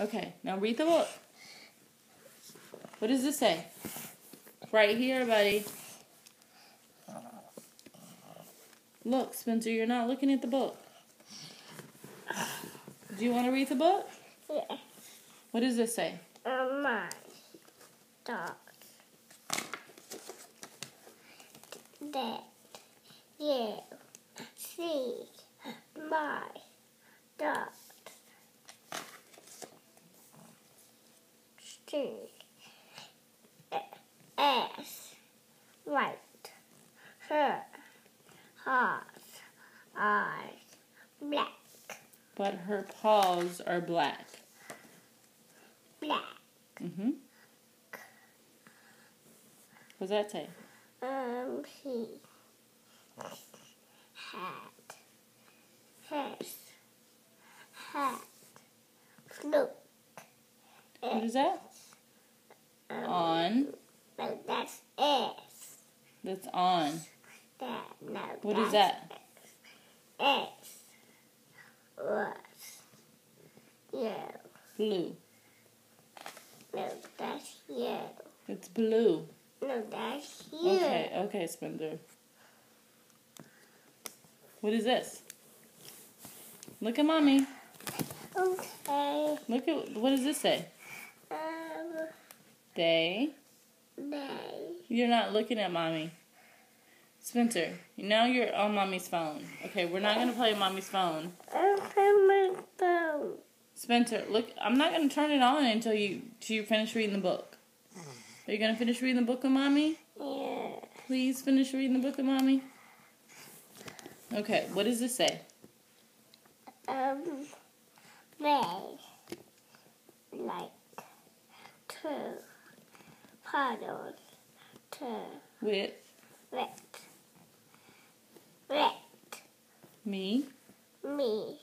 Okay, now read the book. What does this say? Right here, buddy. Look, Spencer, you're not looking at the book. Do you want to read the book? Yeah. What does this say? Uh, my dog. That you see my dog. See S right her heart eyes black But her paws are black. black Mm-hmm. What does that say? um he had has had flew What is that? On. no that's S That's on. that no What is that? S was yellow Blue. no that's yellow It's blue. no that's yellow Okay, okay, Spencer. What is this? Look at mommy. okay Look at what does this say? They. they You're not looking at mommy. Spencer, now you're on mommy's phone. Okay, we're not gonna play mommy's phone. my phone Spencer, look, I'm not gonna turn it on until you till you finish reading the book. Are you gonna finish reading the book with mommy? yeah Please finish reading the book with mommy. Okay, what does this say? um they paddles to With wet wet me. me.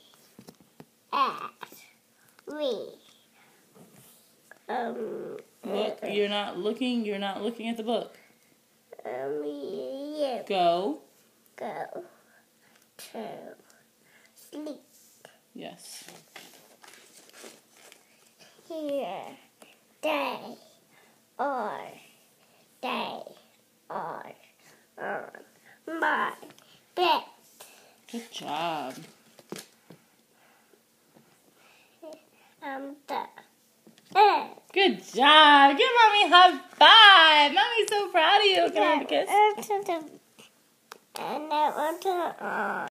At. We um Look, you're not looking. You're not looking at the book. um you Go. go. To sleep. Yes. here. They are they are on my bed Good job. I'm the uh, Good job. Give mommy a high five. Mommy's so proud of you. Can I have a kiss? And I want to,